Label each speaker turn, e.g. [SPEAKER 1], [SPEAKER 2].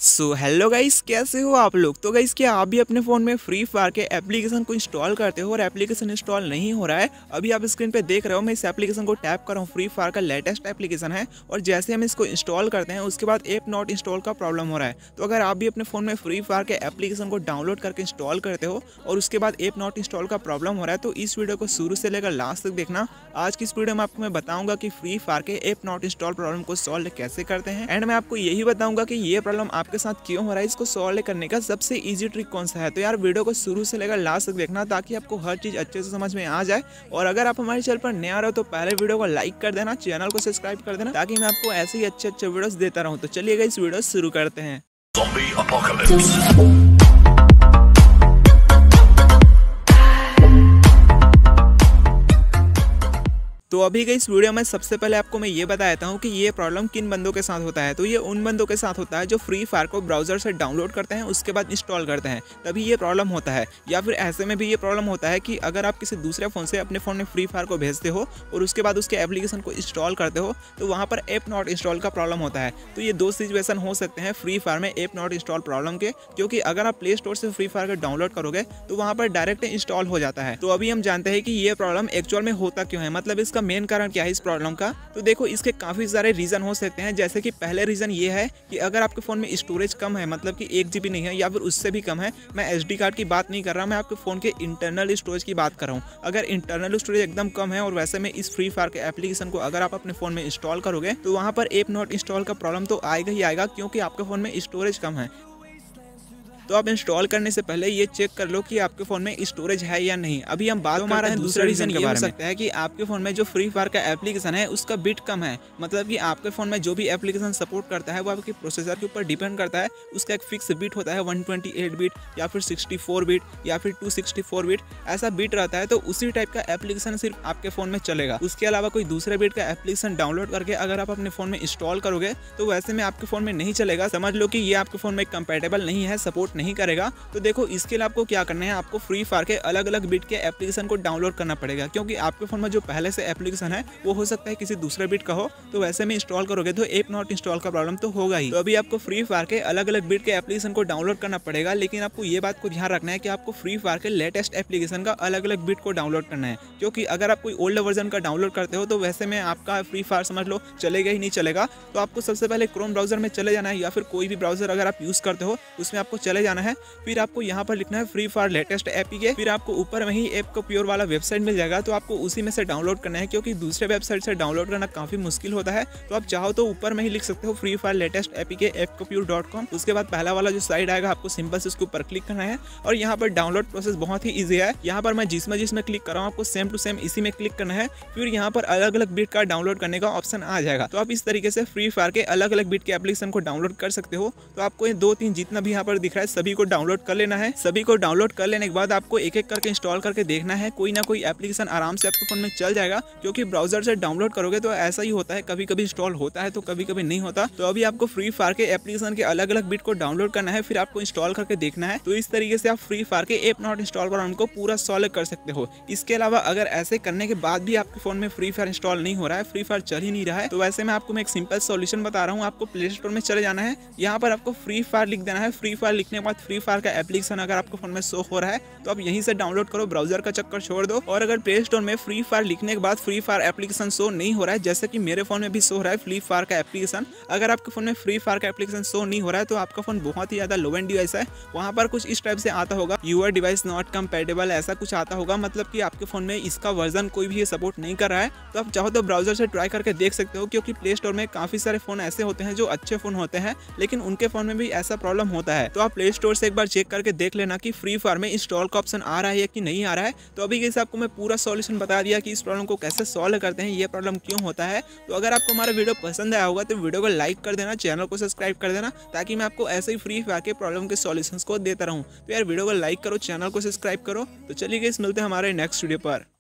[SPEAKER 1] So hello guys कैसे हो आप लोग? तो गाइस क्या आप भी अपने फ़ोन में फ्री फायर के एप्लीकेशन को इंस्टॉल करते हो और एप्लीकेशन इंस्टॉल नहीं हो रहा है? अभी आप स्क्रीन पे देख रहे हो, मैं इस एप्लीकेशन को टैप कर रहा हूँ। फ्री फायर का लेटेस्ट एप्लीकेशन है और जैसे हम इसको इंस्टॉल करते हैं, उसके बाद ऐप नॉट इंस्टॉल का प्रॉब्लम हो रहा है। तो अगर आप भी अपने फ़ोन में फ्री फायर के एप्लीकेशन को डाउनलोड करके इंस्टॉल करते हो और उसके बाद ऐप नॉट इंस्टॉल का प्रॉब्लम हो रहा है तो इस वीडियो को शुरू से लेकर लास्ट तक देखना। आज की इस वीडियो में आपको मैं बताऊँगा कि फ्री फायर के ऐप नॉट इंस्टॉल प्रॉब्लम को सॉल्व कैसे करते हैं। एंड मैं आपको यही बताऊँगा कि ये प्रॉब्लम आपके साथ क्यों हो रहा है, इसको सॉल्व करने का सबसे ईजी ट्रिक कौन सा है? तो यार वीडियो को शुरू से लेकर लास्ट तक देखना ताकि आपको हर चीज़ अच्छे से समझ में आ जाए। और अगर आप हमारे चैनल पर नया रहो तो पहले वीडियो को लाइक कर देना चैनल को सब्सक्राइब कर देना, ताकि मैं आपको ऐसे ही अच्छे अच्छे वीडियोस देता रहूँ। तो चलिएगा इस वीडियो शुरू करते हैं। तो अभी के इस वीडियो में सबसे पहले आपको मैं ये बताता हूँ कि ये प्रॉब्लम किन बंदों के साथ होता है। तो ये उन बंदों के साथ होता है जो फ्री फायर को ब्राउज़र से डाउनलोड करते हैं, उसके बाद इंस्टॉल करते हैं। तभी ये प्रॉब्लम होता है। या फिर ऐसे में भी ये प्रॉब्लम होता है कि अगर आप किसी दूसरे फ़ोन से अपने फ़ोन में फ्री फायर को भेजते हो और उसके बाद उसके एप्लीकेशन को इंस्टॉल करते हो तो वहाँ पर ऐप नॉट इंस्टॉल का प्रॉब्लम होता है। तो ये दो सिचुएसन हो सकते हैं फ्री फायर में ऐप नॉट इंस्टॉल प्रॉब्लम के, क्योंकि अगर आप प्ले स्टोर से फ्री फायर को डाउनलोड करोगे तो वहाँ पर डायरेक्ट इंस्टॉल हो जाता है। तो अभी हम जानते हैं कि ये प्रॉब्लम एक्चुअल में होता क्यों है। मतलब इसका मेन कारण क्या है इस प्रॉब्लम का? तो देखो, इसके काफ़ी सारे रीज़न हो सकते हैं। जैसे कि पहले रीज़न ये है कि अगर आपके फ़ोन में स्टोरेज कम है मतलब कि एक जीबी नहीं है या फिर उससे भी कम है, मैं एच कार्ड की बात नहीं कर रहा, मैं आपके फ़ोन के इंटरनल स्टोरेज की बात कर रहा हूँ। अगर इंटरनल स्टोरेज एकदम कम है और वैसे में इस फ्री फायर के एप्लीकेशन को अगर आप अपने फ़ोन में इंस्टॉल करोगे तो वहाँ पर एप नॉट इंस्टॉल का प्रॉब्लम तो आएगा ही आएगा, क्योंकि आपके फ़ोन में स्टोरेज कम है। तो आप इंस्टॉल करने से पहले ये चेक कर लो कि आपके फ़ोन में स्टोरेज है या नहीं। अभी हम बात हमारा है दूसरा रीज़न ये हो सकता है कि आपके फ़ोन में जो फ्री फायर का एप्लीकेशन है उसका बिट कम है। मतलब कि आपके फ़ोन में जो भी एप्लीकेशन सपोर्ट करता है वो आपके प्रोसेसर के ऊपर डिपेंड करता है। उसका एक फिक्स बिट होता है वन बिट या फिर सिक्सटी बिट या फिर टू बिट ऐसा बिट रहता है तो उसी टाइप का एप्लीकेशन सिर्फ़ आपके फ़ोन में चलेगा। उसके अलावा कोई दूसरे बिट का एप्लीकेशन डाउनलोड करके अगर आप अपने फ़ोन में इंस्टॉल करोगे तो वैसे में आपके फ़ोन में नहीं चलेगा। समझ लो कि ये आपके फ़ोन में कंपेटेबल नहीं है सपोर्ट नहीं करेगा तो देखो इसके लिए आपको क्या करना है, आपको फ्री फायर के अलग अलग बिट के एप्लीकेशन को डाउनलोड करना पड़ेगा, क्योंकि आपके फ़ोन में जो पहले से एप्लीकेशन है, वो हो सकता है किसी दूसरे बिट का हो तो वैसे में इंस्टॉल करोगे तो एप नॉट इंस्टॉल का प्रॉब्लम तो होगा ही। तो अभी आपको फ्री फायर के अलग अलग बिट के एप्लीकेशन को डाउनलोड करना पड़ेगा, लेकिन आपको ये बात को ध्यान रखना है कि आपको फ्री फायर के लेटेस्ट एप्लीकेशन का अलग अलग बिट को डाउनलोड करना है, क्योंकि अगर आप कोई ओल्ड वर्जन का डाउनलोड करते हो तो वैसे में आपका फ्री फायर समझ लो चलेगा ही नहीं चलेगा तो आपको सबसे पहले क्रोम ब्राउज़र में चले जाना है, या फिर कोई भी ब्राउज़र अगर आप यूज़ करते हो, उसमें आपको चले जाना है, फिर आपको यहाँ पर लिखना है फ्री फायर लेटेस्ट ऐप के फिर आपको ऊपर में ही ऐप को प्योर वाला वेबसाइट मिल जाएगा तो आपको उसी में से डाउनलोड करना है, क्योंकि दूसरे वेबसाइट से डाउनलोड करना काफ़ी मुश्किल होता है। तो आप चाहो तो ऊपर में ही लिख सकते हो free fire latest APK app को प्योर डॉट कॉम उसके बाद पहला वाला जो साइड आएगा, आपको सिंपल से उसके ऊपर क्लिक करना है। और यहाँ पर डाउनलोड प्रोसेस बहुत ही ईजी है। यहाँ पर मैं जिसमें जिसमें क्लिक कर रहा हूँ, आपको सेम टू सेम इसी में क्लिक करना है। फिर यहाँ पर अलग अलग बिट का डाउनलोड करने का ऑप्शन आ जाएगा। तो आप इस तरीके से फ्री फायर के अलग अलग बिट के एप्लीकेशन को डाउनलोड कर सकते हो। तो आपको दो तीन जितना भी यहाँ पर दिख रहा है सभी को डाउनलोड कर लेना है। सभी को डाउनलोड कर लेने के बाद आपको एक एक करके इंस्टॉल करके देखना है। कोई ना कोई एप्लीकेशन आराम से आपके फ़ोन में चल जाएगा। क्योंकि ब्राउज़र से डाउनलोड करोगे तो ऐसा ही होता है। कभी कभी इंस्टॉल होता है तो कभी कभी नहीं होता। तो अभी आपको फ्री फायर के एप्लीकेशन के अलग अलग बिट को डाउनलोड करना है। फिर आपको इंस्टॉल करके देखना है। तो इस तरीके से आप फ्री फायर के एप नॉट इंस्टॉल पर उनको पूरा सॉल्व कर सकते हो। इसके अलावा अगर ऐसे करने के बाद भी आपके फ़ोन में फ्री फायर इंस्टॉल नहीं हो रहा है फ्री फायर चल ही नहीं रहा है तो वैसे मैं आपको मैं एक सिंपल सोल्यूशन बता रहा हूँ। आपको प्ले स्टोर में चले जाना है। यहाँ पर आपको फ्री फायर लिख देना है। फ्री फायर लिखने के बाद फ्री फायर का एप्लीकेशन अगर आपके फ़ोन में शो हो रहा है तो आप यहीं से डाउनलोड करो ब्राउज़र का चक्कर छोड़ दो। और अगर प्ले स्टोर में फ्री फायर लिखने के बाद फ्री फायर एप्लीकेशन शो नहीं हो रहा है, जैसे कि मेरे फ़ोन में भी शो हो रहा है फ्री फायर का एप्लीकेशन अगर आपके फ़ोन में फ्री फायर का एप्लीकेशन शो नहीं हो रहा है तो आपका फ़ोन बहुत ही ज़्यादा लो एंड डिवाइस है। वहाँ पर कुछ इस टाइप से आता होगा यूर डिवाइस नॉट कंपेटेबल ऐसा कुछ आता होगा मतलब कि आपके फ़ोन में इसका वर्जन कोई भी सपोर्ट नहीं कर रहा है। तो आप चाहो तो ब्राउज़र से ट्राई करके देख सकते हो, क्योंकि प्ले स्टोर में काफ़ी सारे फ़ोन ऐसे होते हैं, जो अच्छे फ़ोन होते हैं, लेकिन उनके फ़ोन में भी ऐसा प्रॉब्लम होता है। तो आप प्ले स्टोर से एक बार चेक करके देख लेना कि फ्री फायर में इंस्टॉल का ऑप्शन आ रहा है कि नहीं आ रहा है। तो अभी कैसे आपको मैं पूरा सॉल्यूशन बता दिया कि इस प्रॉब्लम को कैसे सॉल्व करते हैं, ये प्रॉब्लम क्यों होता है। तो अगर आपको हमारा वीडियो पसंद आया होगा तो वीडियो को लाइक कर देना चैनल को सब्सक्राइब कर देना, ताकि मैं आपको ऐसे ही फ्री फायर के प्रॉब्लम के सॉल्यूशन को देता रहूँ। तो यार वीडियो को लाइक करो चैनल को सब्सक्राइब करो। तो चलिए मिलते हैं हमारे नेक्स्ट वीडियो पर।